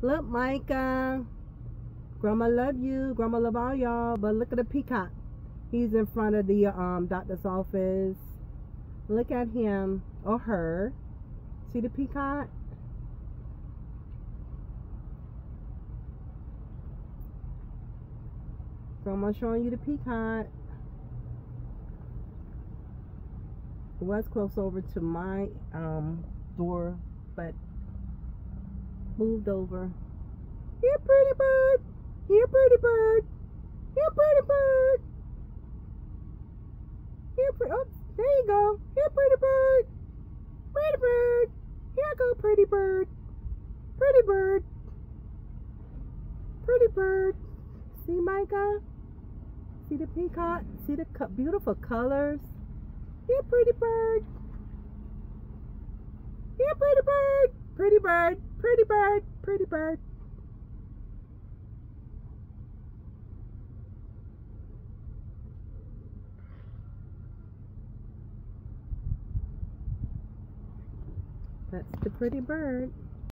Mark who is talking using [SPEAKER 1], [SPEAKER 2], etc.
[SPEAKER 1] Look, Micah. Grandma love you. Grandma love all y'all. But look at the peacock. He's in front of the um, doctor's office. Look at him or her. See the peacock? Grandma showing you the peacock. It was close over to my um, door, but moved over. Here, pretty bird. Here, pretty bird. Here, pretty bird. Here, pretty. Oh, there you go. Here, pretty bird. Pretty bird. Here go, pretty bird. Pretty bird. Pretty bird. See, Micah? See the peacock? See the beautiful colors? Here, pretty bird. Here, pretty bird. Pretty bird. Pretty bird. Pretty bird. That's the pretty bird.